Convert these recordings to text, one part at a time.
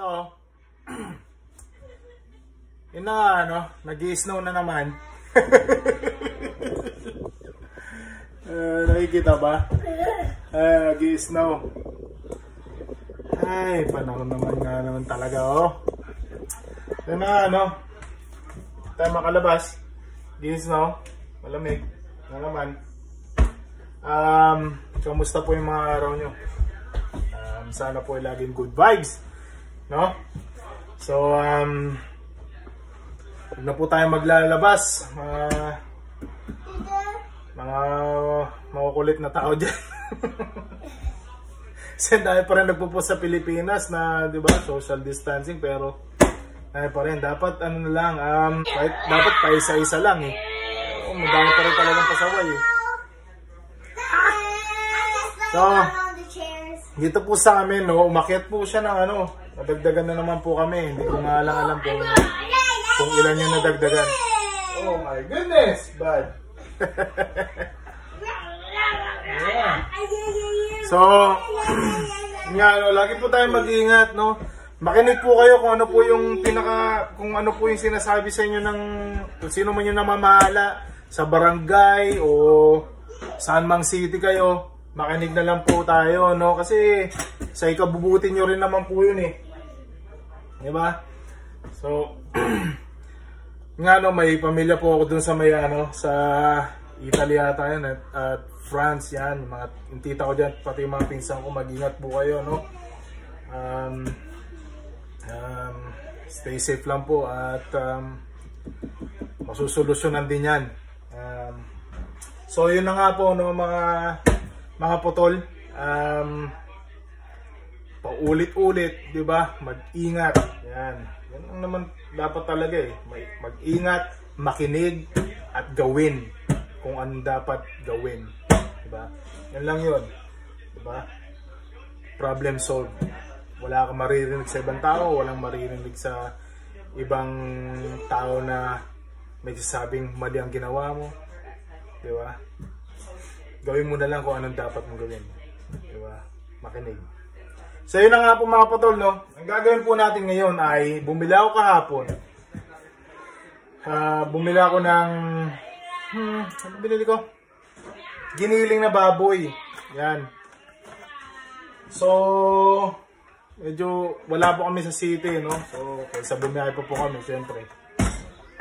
So, yun na nga, ano, nag-snow na naman. uh, nakikita ba? Uh, nag-snow. Ay, panahon naman nga naman talaga, oh. Yun na, ano, tayo makalabas. Gisnow, malamig, na naman. Um, kamusta po yung mga araw nyo? Um, sana po ay laging good vibes. No? So, um, huwag na po tayo maglalabas. Mga, mga makukulit na tao dyan. Kasi dahil pa rin nagpupo sa Pilipinas na, di ba, social distancing, pero dahil pa rin, dapat ano na lang, um, kahit, dapat pa isa-isa lang eh. Oh, madami pa rin talagang pasaway eh. So, dito po sa amin, no, umakyat po siya ng ano, nadagdagan na naman po kami. Hindi ko nga lang alam kung, kung ilan yung nadagdagan. Oh my goodness, bud. yeah. So, nga, ano, lagi po tayong mag-iingat, no? Makinig po kayo kung ano po yung pinaka, kung ano po yung sinasabi sa inyo ng, kung sino man yung namamahala sa barangay o saan mang city kayo. Makinig na lang po tayo, no? Kasi sa ikabubuti nyo rin naman po yun eh. Di ba? So, nga no, may pamilya po ako dun sa may ano, sa Italy yata yan at, at France yan. Mga tita ko dyan, pati mga pinsan ko, mag-ingat po kayo, no? Um, um, stay safe lang po at um, masusolusyonan din yan. Um, so yun na nga po no mga mga putol. Um, paulit-ulit, 'di ba? Mag-ingat. Yan. Yan ang naman dapat talaga eh. Mag-ingat, makinig at gawin kung ano dapat gawin, 'di ba? Yan lang 'yon. 'Di ba? Problem solved. Wala kang maririnig sa ibang tao, walang maririnig sa ibang tao na may sasabing mali ang ginawa mo. Di ba? Gawin mo na lang kung anong dapat mong gawin. Di ba? Makinig. So yun na nga po mga patol, no? Ang gagawin po natin ngayon ay bumili ako kahapon. Ah, bumili ako ng hmm, ano binili ko? Giniling na baboy. Yan. So, medyo wala po kami sa city, no? So, kaysa bumiyahe pa po kami, syempre.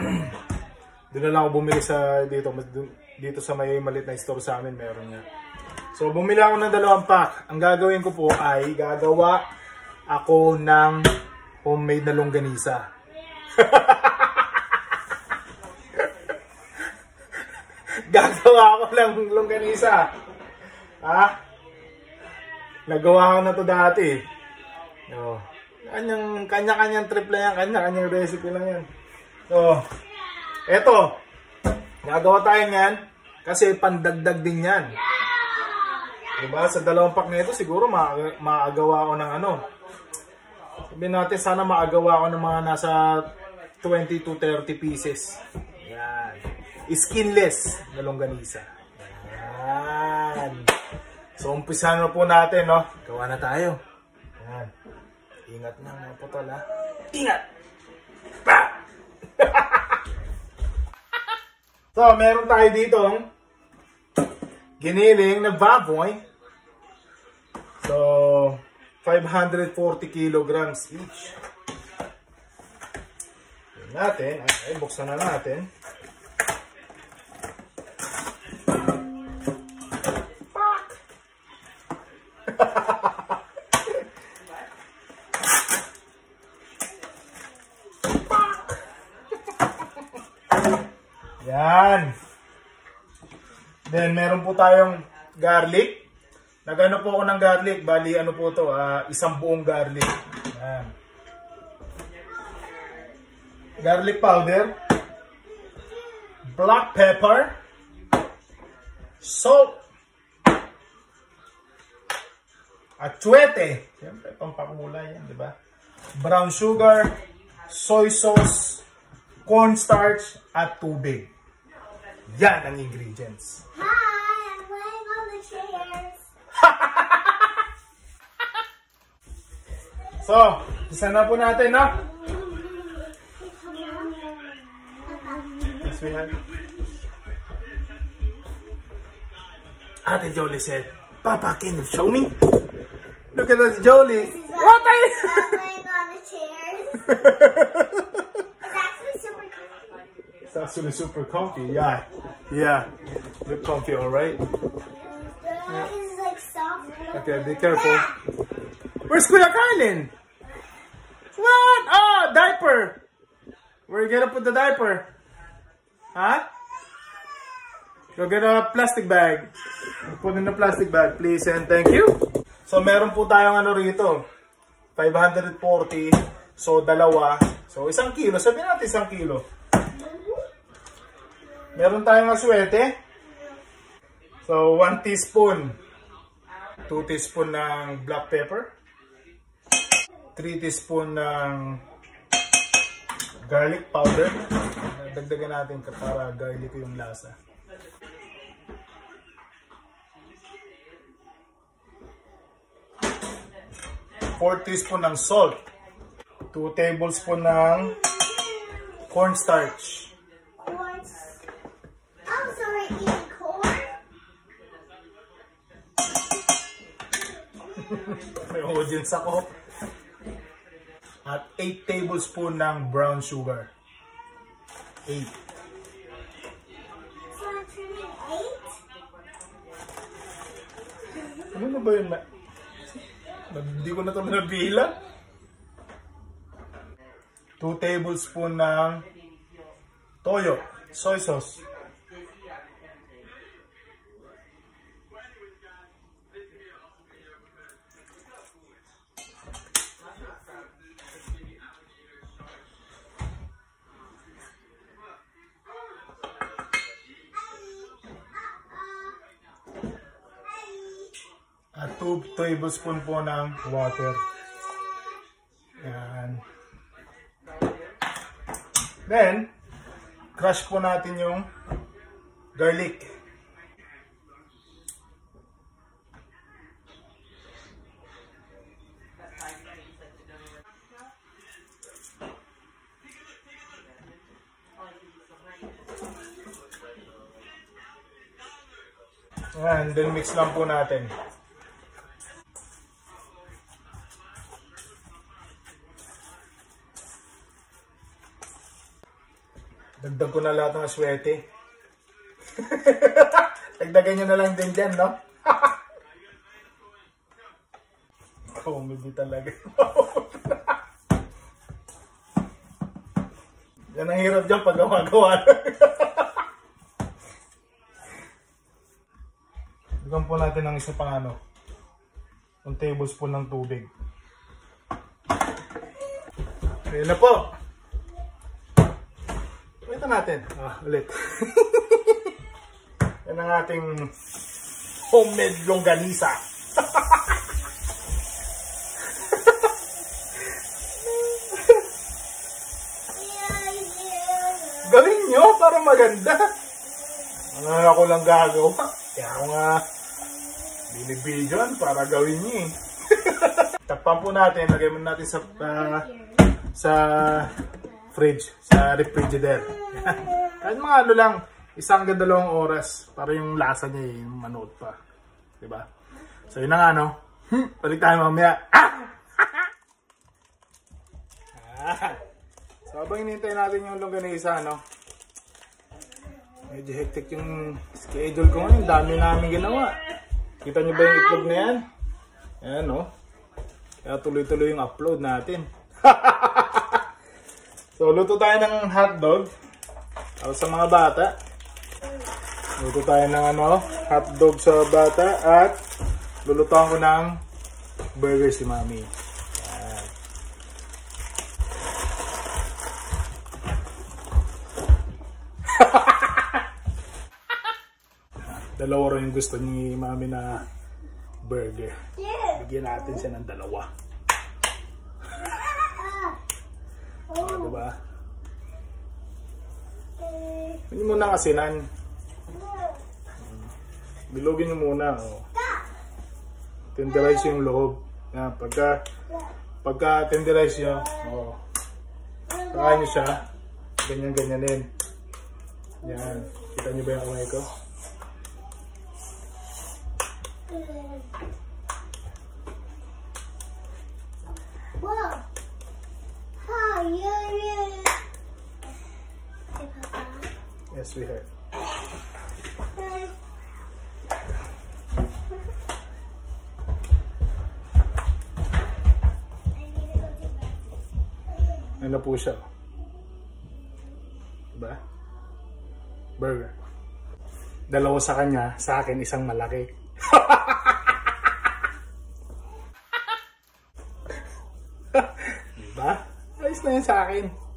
Doon na lang ako bumili sa dito, dito sa may malit na store sa amin, meron nga. So, bumili ako ng dalawang pack. Ang gagawin ko po ay gagawa ako ng homemade na longganisa. gagawa ako ng longganisa. Ha? Nagawa ko na to dati. No. Kanyang, kanya-kanyang trip lang yan, kanya-kanyang recipe lang yan. So, eto. Gagawa tayo niyan kasi pandagdag din yan. Diba? Sa dalawang pack na ito, siguro ma maagawa ko ng ano. Sabihin natin, sana maagawa ko ng mga nasa 20 to 30 pieces. Yan. Skinless na longganisa. Yan. So, umpisahan na po natin, no? Gawa na tayo. Yan. Ingat na mga putol, ha? Ingat! So, meron tayo dito giniling na baboy. So, 540 kilograms each. Yan natin. Okay, buksan na natin. Yan. Then, meron po tayong garlic. Nagano po ako ng garlic. Bali, ano po to, ah, isang buong garlic. Yan. Garlic powder. Black pepper. Salt. Atsuete. Siyempre, pampakulay yan, di ba? Brown sugar. Soy sauce. Cornstarch. At tubig. Yan ang ingredients. Hi, So, Isa na po natin, no? Yes, we have. Ate Jolie said, Papa, can you show me? Look at us, Jolie. What are you? laying on the chairs. It's actually super comfy. It's actually super comfy. Yeah. Yeah. You're comfy, alright? It's like soft. Okay, be careful. Where's Kuya Carlin? Diaper. Where you gonna put the diaper? Huh? Go get a plastic bag. Put in the plastic bag, please, and thank you. So, meron po tayong ano rito. 540. So, dalawa. So, isang kilo. Sabihin natin isang kilo. Meron tayong aswete. So, 1 teaspoon. 2 teaspoon ng black pepper. 3 teaspoon ng garlic powder. Dagdagan natin para garlic yung lasa. Four teaspoon ng salt. 2 tablespoon ng cornstarch. Corn. I'm sorry, eating corn. May audience ako. At 8 tablespoon ng brown sugar. 8. So I'm turning eight. Ano ba yun? Hindi ko na ito nabilang. 2 tablespoon ng toyo, soy sauce. 2 tablespoon po ng water. Yan. Then, crush po natin yung garlic. Yan, then mix lang po natin. Dagdag ko na lahat ng aswete. Dagdagan nyo na lang din dyan, no? maybe talaga. Yan ang hirap dyan pag gawa-gawa. Dagdagan po natin ng isa pang ano. Ang tablespoon ng tubig. Ayun na po. Ito natin. Ah, ulit. Yan ang ating homemade longganisa. Gawin nyo para maganda. Ano na ako lang gagawa. Kaya ako nga binibidyoan para gawin nyo eh. Takpan po natin. Lagay mo natin sa ah, sa fridge, sa refrigerator. Kahit mga ano lang, isang hanggang dalawang oras para yung lasa niya eh, manood pa. 'Di ba? So yun na nga no. Hmm, balik tayo mamaya. Ah! Ah! So habang hinihintay natin yung longganisa, no? Medyo hectic yung schedule ko ngayon. Dami namin ginawa. Kita niyo ba yung itlog na yan? Ayan, no? Kaya tuloy-tuloy yung upload natin. so, luto tayo ng hotdog. Para sa mga bata. Luto tayo ng ano, hotdog sa bata. At lulutuan ko ng burger si mami. Ayan. Dalawa rin yung gusto ni mami na burger. Bigyan natin siya ng dalawa. Oh. Diba? Hindi mo na kasinan. Bilogin nyo muna. Oh. Tenderize yung loob. Yan, pagka, Pagka tenderize nyo, oh, kakain nyo siya, ganyan-ganyanin. Yan. Kita nyo ba yung kamay ko? Whoa. Hi, yeah, yeah. Yes, bed. Ano po siya? Diba? Burger. Dalawa sa kanya, sa akin isang malaki. diba? Ayos na yan sa akin.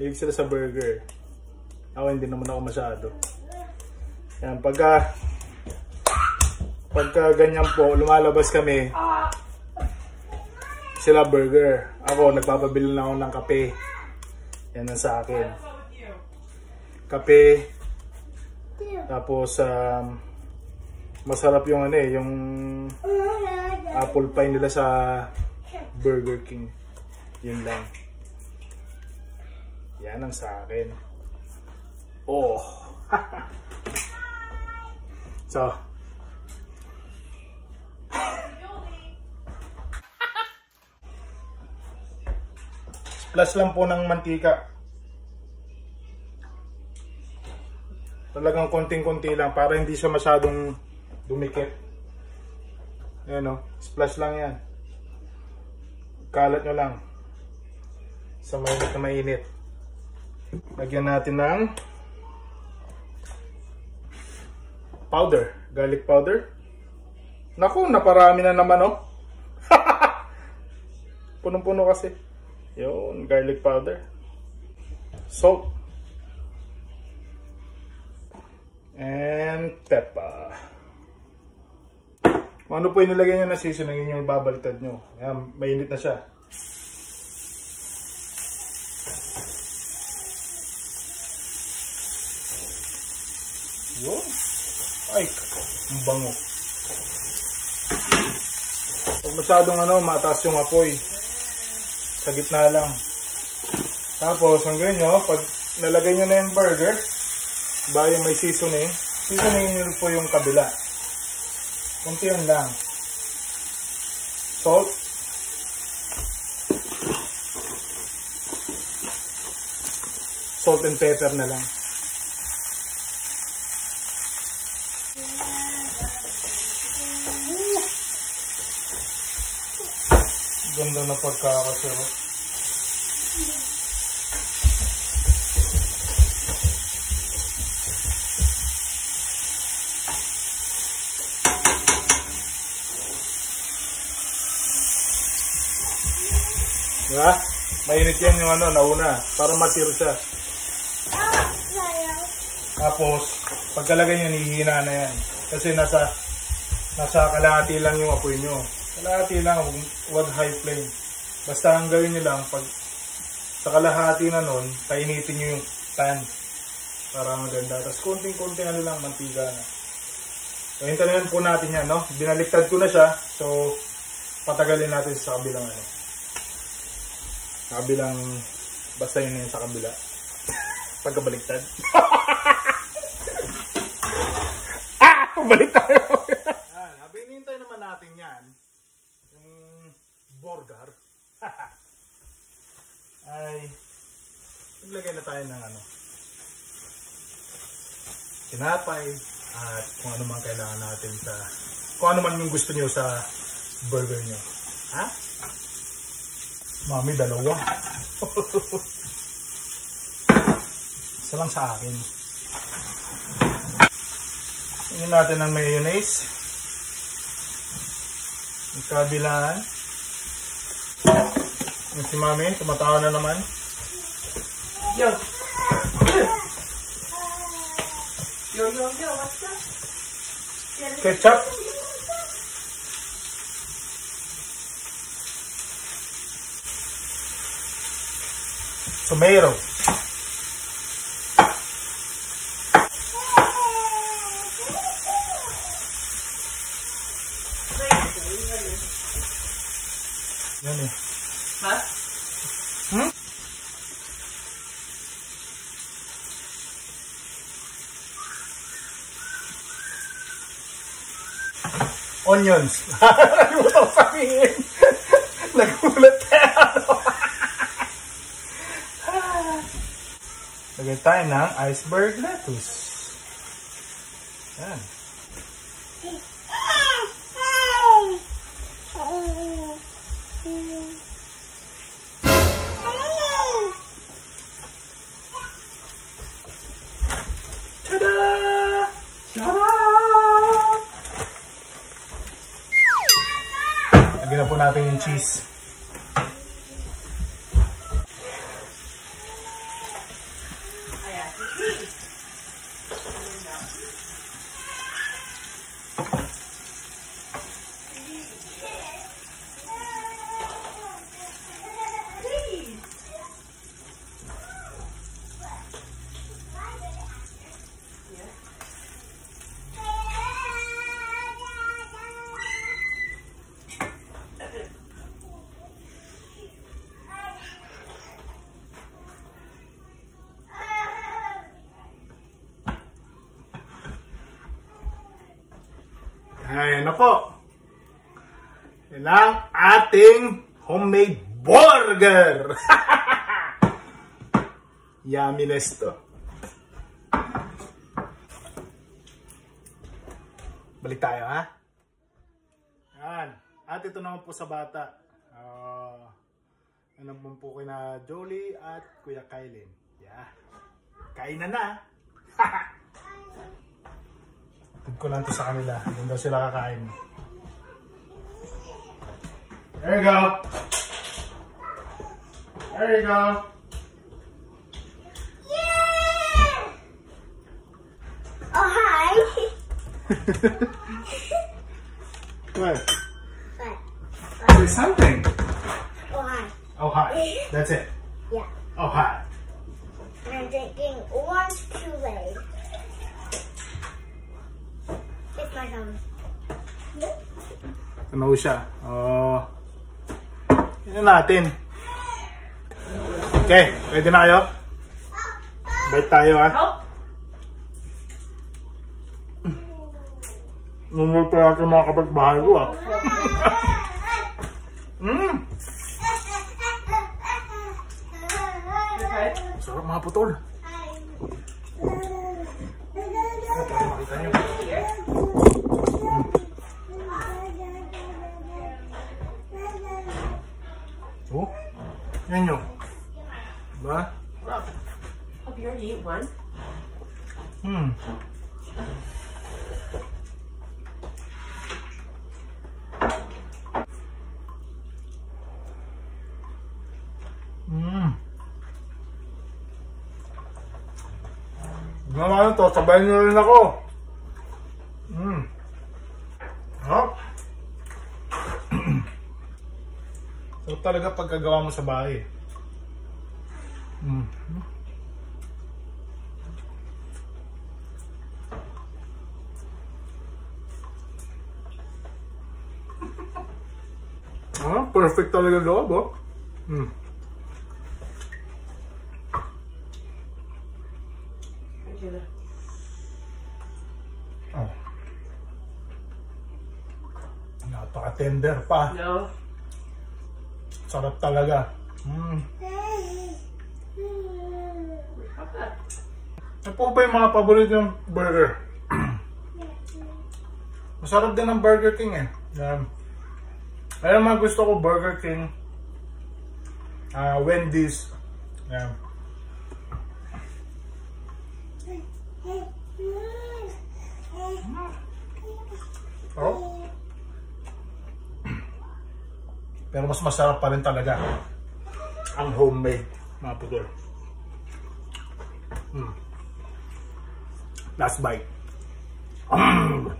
Ibig sila sa burger. Ako hindi naman ako masyado. Yan, pagka pagka ganyan po, lumalabas kami, sila burger. Ako, nagpapabili na ako ng kape. Yan ang sa akin. Kape, tapos um, masarap yung ano eh, yung apple pie nila sa Burger King. Yun lang. Yan ang sa akin. Oh. so, plus lang po ng mantika. Talagang konting-konti lang para hindi siya masyadong dumikit. Ayan o, splash lang yan. Kalat nyo lang. Sa mainit na mainit. Lagyan natin ng powder. Garlic powder. Naku, naparami na naman oh. Punong-puno kasi. Yun, garlic powder. Salt. And pepper. Ano po yung nilagay nyo na seasoning, yun yung babaliktad nyo. Ayan, mainit na siya. Yun. Ay, ang bango. Pag masyadong ano, mataas yung apoy. Sa gitna lang. Tapos, ang ganyan nyo, pag nalagay nyo na yung burger, ba yung may seasoning, seasoning nyo po yung kabila. Kunti yun lang. Salt. Salt and pepper na lang. Ganda na pagkakasarap. Diba? Mainit yan yung ano, nauna. Para matir siya. Tapos, pagkalagay niya, nihihina na yan. Kasi nasa, nasa kalahati lang yung apoy nyo. Kalahati lang, huwag high flame. Basta ang gawin nyo lang, pag sa kalahati na nun, painitin nyo yung pan. Para maganda. Tapos konting-konting ano lang, mantiga na. So, hintayin po natin yan, no? Binaliktad ko na siya. So, patagalin natin sa kabilang ano. Sa kabilang, basta yun sa kabila. Pagkabaliktad. ah! Balik tayo. Hinihintay naman natin yan, burger, ay, naglagay na tayo ng ano, tinapay, at kung ano man kailangan natin sa, kung ano man yung gusto niyo sa burger niyo. Ha? Mami, dalawa. Isa lang sa akin. Tingnan natin ang mayonnaise. Yung kabilaan. Yung si Mami, tumatawa na naman. Yo. Yo, yo, yo, what's up? Ketchup. Tomato. Onions. Nakalimutan ko sabihin. Nagulat tayo. Lagay tayo ng iceberg lettuce. Na po. Yan ang ating homemade burger. Yumminess to. Balik tayo ha. Yan. At ito naman po sa bata. Uh, ano po po kina Jolie at Kuya Kylin. Yeah. Kain na na. Tip ko lang to sa kanila. Doon daw sila kakain. There you go. There you go. Yeah! Oh, hi. What? What? Say something. Oh, hi. Oh, hi. That's it. Natin. Okay, ready na kayo? Bite tayo ha. Help? Nunod pa natin mga kapagbahay ko ah. Mmm! Sarap mga putol. Para makita. Yan nyo. Diba? Hope you already eat one. Hmm. Hmm. Ginawa nyo to, sabayin nyo rin ako. Hmm. Hop. Sarap talaga pagkagawa mo sa bahay. Hmm. Ah, perfect talaga loob, oh. Angela. Oh. Napaka-tender pa. No. Sarap talaga. That? Ano po ba yung mga paborito yung burger? Masarap din ang Burger King eh. Um, ayun mga gusto ko Burger King, ah Wendy's, yeah. Oh. Pero mas masarap pa rin talaga ang homemade mga pudor. Hmm. Last bite. Mm.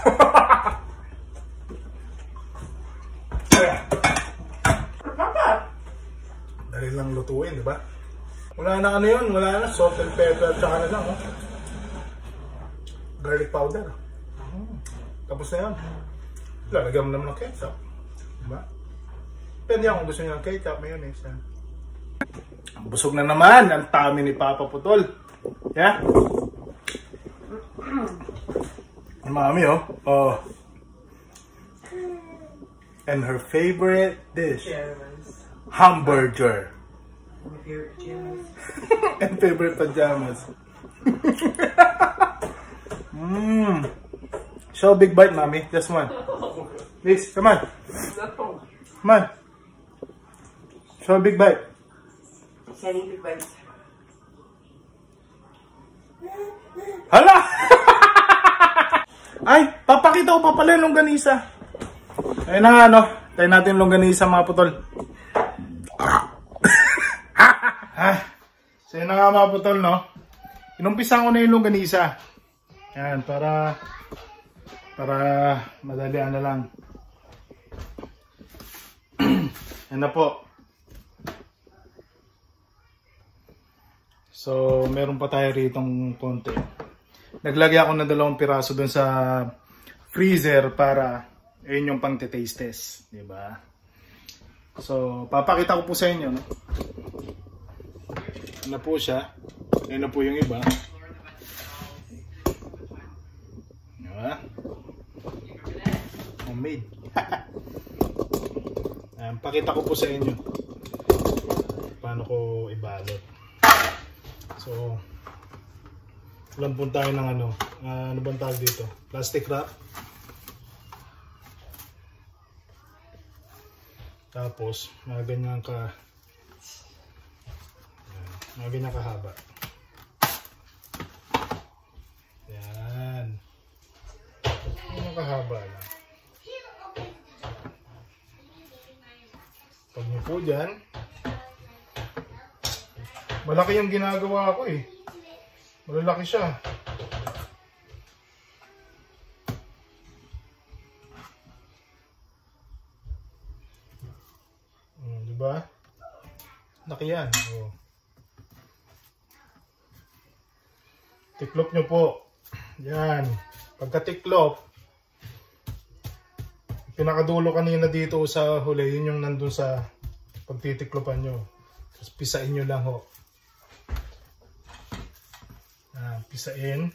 Dali lang lutuin, di ba? Wala na ano yun, wala na salt and pepper, tsaka na lang, oh. Garlic powder. Mm. Tapos na yan. Lalagyan mo naman ng ketchup. Di ba? Depende yan kung gusto niyo ng ketchup, mayonnaise. Yan. Busog na naman ang tummy ni Papa Putol. Yeah? Ang Mami, oh. Oh. And her favorite dish, Pajamas. hamburger. My favorite pajamas. and favorite pajamas. Mmm. Show big bite, mommy. Just one. Please, come on. Come on. Show a big bite. Eat big bites. Hala! Ay, papakita ko pa pala yung longganisa. Ayun na nga, no. Tayo natin yung longganisa, mga putol. ah, so yun na nga, mga putol, no. Inumpisa ko na yung longganisa. Yan, para para madalian na lang. Yan na po. So, meron pa tayo ritong konti. Naglagay ako ng dalawang piraso dun sa freezer para ayun yung pang taste test, ba? So, papakita ko po sa inyo, no? Ano po siya? Ayun na po yung iba. Di ba? Homemade. Ayan, pakita ko po sa inyo paano ko ibalot. So, lampun tayo ng ano, ah, ano bang tawag dito? Plastic wrap. Tapos, mga ganyan ka, Ayan, mga ganyan kahaba. Yan. Mga kahaba lang. Pag niyo po dyan, malaki yung ginagawa ko eh. Malalaki siya. Hmm, di ba? Laki yan. Oh. Tiklop nyo po. Yan. Pagka-tiklop, pinakadulo kanina dito sa huli, yun yung nandun sa pagtitiklopan nyo. Tapos pisain nyo lang ho. Ah, pisain.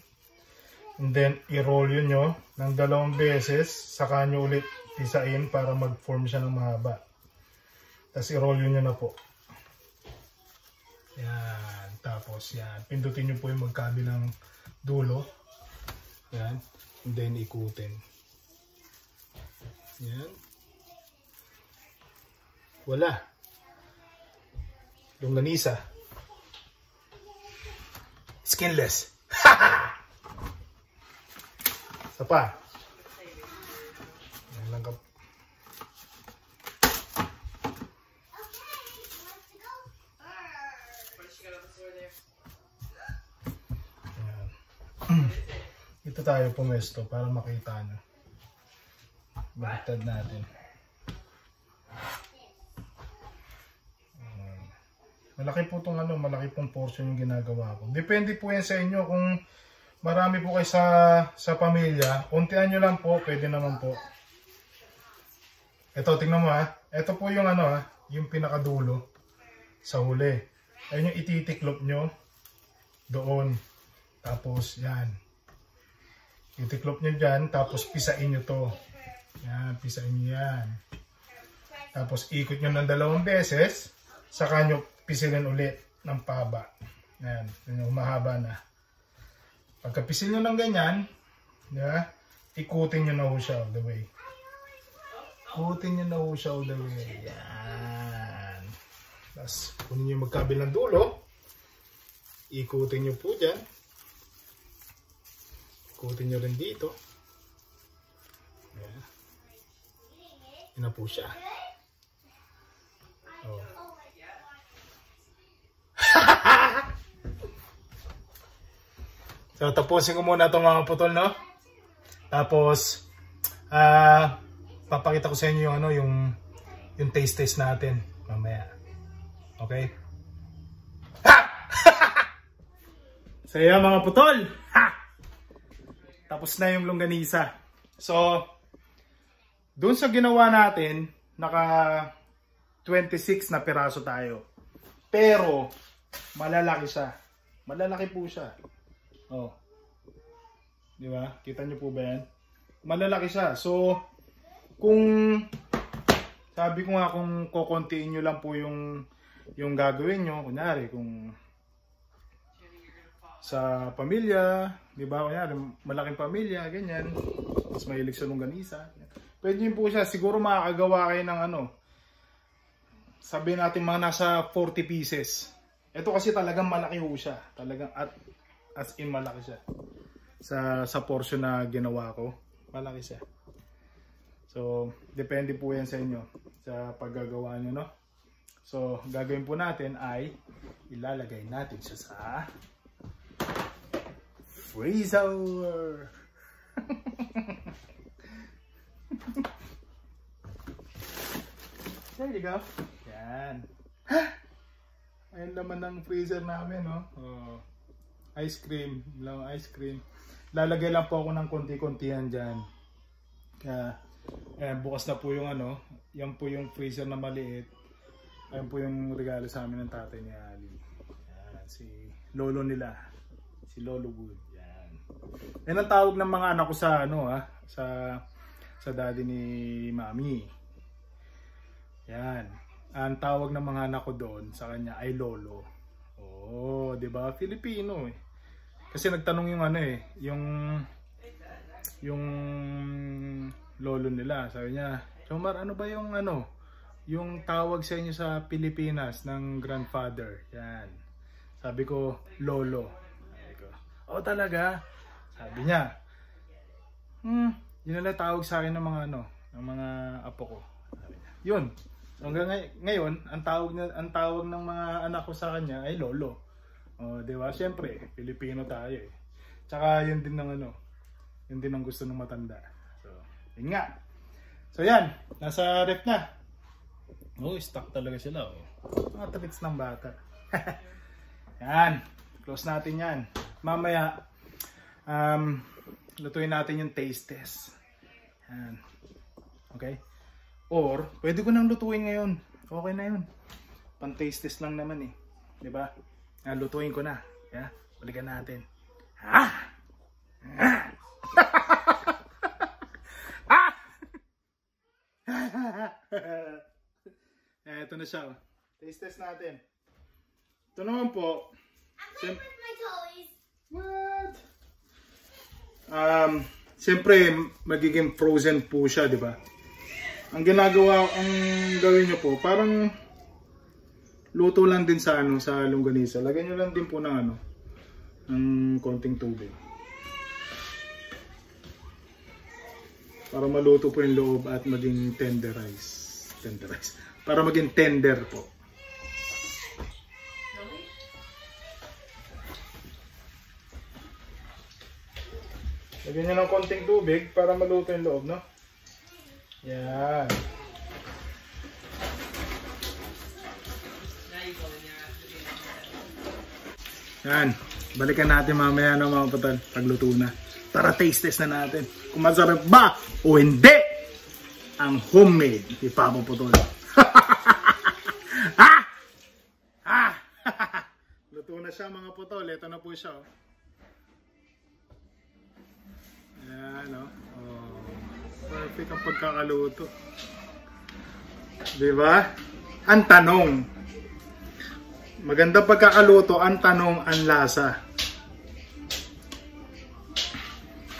And then, i-roll yun nyo ng dalawang beses. Saka nyo ulit pisain para mag-form siya ng mahaba. Tapos i-roll yun nyo na po. Yan. Tapos yan. Pindutin nyo po yung magkabilang dulo. Yan. And then ikutin. Yan. Wala. Longganisa. Skinless. Isa pa. Yan lang ka- Ayan. Ito tayo pumesto para makita nyo. Baliktad natin. Malaki po itong ano, malaki pong portion yung ginagawa ko. Depende po yan sa inyo kung marami po kayo sa, sa pamilya. Untian nyo lang po, pwede naman po. Ito, tingnan mo ha. Ito po yung ano ha, yung pinakadulo sa huli. Ayun yung ititiklop nyo doon. Tapos, yan. Itiklop nyo dyan, tapos pisain nyo to. Yan, pisain nyo yan. Tapos, ikot nyo ng dalawang beses, saka nyo pisilin ulit ng paba. Yan, yun yung mahaba na. Pagkapisil nyo ng ganyan, yeah, ikutin nyo na ho siya all the way. Ikutin nyo na ho siya all the way. Yan. Tapos, kunin nyo magkabilang dulo. Ikutin nyo po dyan. Ikutin nyo rin dito. Ayan. Yun na po siya. Oh. so, tapusin ko muna itong mga putol, no? Tapos, ah, papakita ko sa inyo yung, ano, yung, yung taste test natin mamaya. Okay? Ha! so, yan mga putol. Ha! Tapos na yung longganisa. So, doon sa ginawa natin, naka 26 na piraso tayo. Pero, malalaki siya. Malalaki po siya. Oh. Di ba? Kita niyo po ba yan? Malalaki siya. So, kung sabi ko nga kung kokontiin nyo lang po yung yung gagawin nyo, kunyari kung sa pamilya, di ba? Kunyari, malaking pamilya, ganyan. Tapos mahilig sa longganisa. Pwede yun po siya. Siguro makakagawa kayo ng ano, sabihin natin mga nasa 40 pieces. Ito kasi talagang malaki ho siya. Talagang at as in malaki siya. Sa sa portion na ginawa ko, malaki siya. So, depende po yan sa inyo sa paggagawa nyo, no? So, gagawin po natin ay ilalagay natin siya sa freezer. There you go. Yan. Ayun naman ng freezer namin, no? Oh. Ice cream. Lang ice cream. Lalagay lang po ako ng konti-kontihan dyan. Kaya, ayan, bukas na po yung ano. Yan po yung freezer na maliit. Ayun po yung regalo sa amin ng tatay ni Ali. Yan, si lolo nila. Si Lolo Wood. Yan. Yan ang tawag ng mga anak ko sa ano ha. Sa, sa daddy ni Mami. Yan. Ang tawag ng mga anak ko doon sa kanya ay Lolo. Oh, 'di ba? Filipino eh. Kasi nagtanong yung ano eh, yung yung lolo nila. Sabi niya, "Chomar, ano ba yung ano, yung tawag sa inyo sa Pilipinas ng grandfather?" Yan. Sabi ko, "Lolo." Sabi ko, "Oh, talaga?" Sabi niya, "Hmm, yun na lang tawag sa akin ng mga ano, ng mga apo ko." Yun. Hanggang ngay- ngayon, ang tawag na ang tawag ng mga anak ko sa kanya ay lolo. Oh, 'di ba? Siyempre, Pilipino tayo eh. Tsaka yun din ng ano, yun din ang gusto ng matanda. So, yun nga. So yan, nasa ref na. Oh, stock talaga sila oh. Mga treats ng bata. yan, close natin yan. Mamaya, um, lutuin natin yung taste test. Yan. Okay? Or, pwede ko nang lutuin ngayon. Okay na yun. Pan taste test lang naman eh. Ba? Ah, lutuin ko na. Yeah? Balikan natin. Ha? Ha? Ah! eh, ito na siya. oh. Taste test natin. Ito naman po. I'm playing with my toys. What? Um, siyempre, magiging frozen po siya, di ba? Ang ginagawa, ang gawin nyo po, parang luto lang din sa ano, sa longganisa. Lagyan nyo lang din po ng ano, ng konting tubig. Para maluto po yung loob at maging tenderize. Tenderize. Para maging tender po. Lagyan nyo ng konting tubig para maluto yung loob, no? Yan. Yan. Balikan natin mamaya ng mga patal. Pagluto na. Tara, taste test na natin. Kung masarap ba o hindi ang homemade ni Papa Putol. ha? Ha? Luto na siya mga putol. Ito na po siya. Oh. Ayan, oh. oh. Perfect ang pagkakaluto. Di ba? Ang tanong. Maganda pagkakaluto, ang tanong, ang lasa.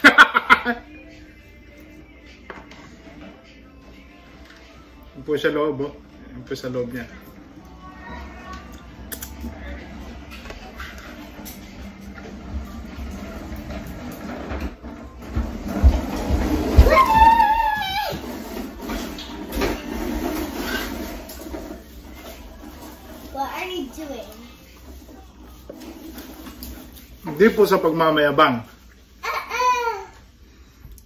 Yan po sa loob, oh. Yan po sa loob niya. Hindi po sa pagmamayabang.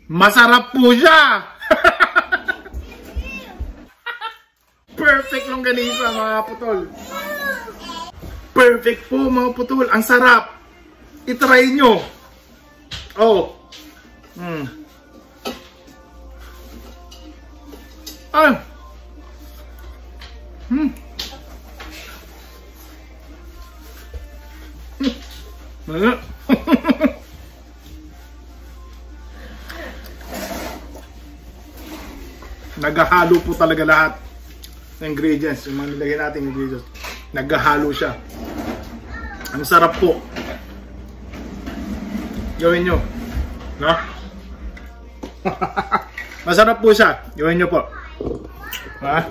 Masarap po siya! Perfect longganisa mga putol. Perfect po mga putol. Ang sarap. I-try nyo. Oh. Mm. Ah. Hmm. Naghahalo po talaga lahat ng ingredients. Yung mga nilagay natin ingredients. Naghahalo siya. Ang sarap po. Gawin nyo. No? Masarap po siya. Gawin nyo po. Ha?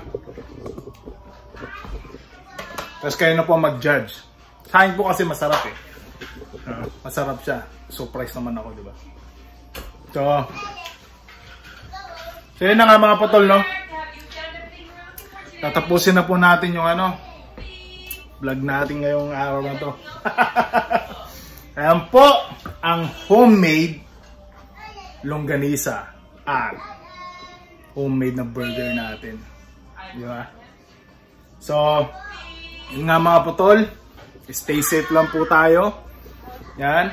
Tapos kayo na po mag-judge. Sa po kasi masarap eh. Ah, masarap siya. Surprise naman ako, di ba? So, so yun na nga mga patol, no? Tatapusin na po natin yung ano, vlog natin ngayong araw na to. Ayan po, ang homemade longganisa at homemade na burger natin. Di ba? So, yun nga mga putol, stay safe lang po tayo. Yan.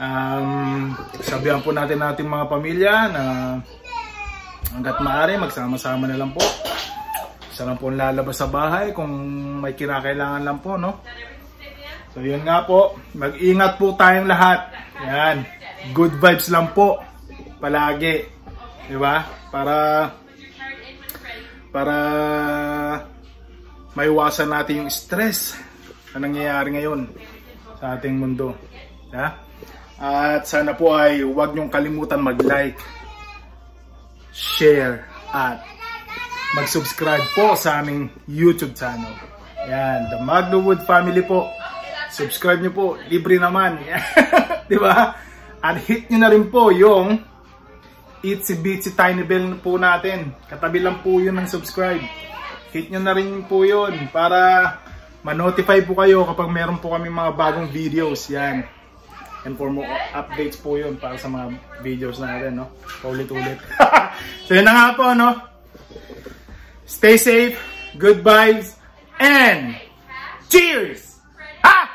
Um, sabihan po natin natin mga pamilya na hanggat maaari, magsama-sama na lang po. Isa lang po lalabas sa bahay kung may kinakailangan lang po, no? So, yun nga po. Mag-ingat po tayong lahat. Yan. Good vibes lang po. Palagi. Di ba? Para para maiwasan natin yung stress na nangyayari ngayon sa ating mundo. Ha? At sana po ay huwag niyong kalimutan mag-like, share, at mag-subscribe po sa aming YouTube channel. Yan, The Magnowood Family po. Subscribe niyo po, libre naman. Di ba? At hit niyo na rin po yung itsy bitsy tiny bell po natin. Katabi lang po yun ng subscribe. Hit nyo na rin po yun para ma-notify po kayo kapag meron po kami mga bagong videos. Yan. And for more updates po yun para sa mga videos natin, no? Paulit-ulit. so yun na nga po, no? Stay safe, good vibes, and cheers! Ha!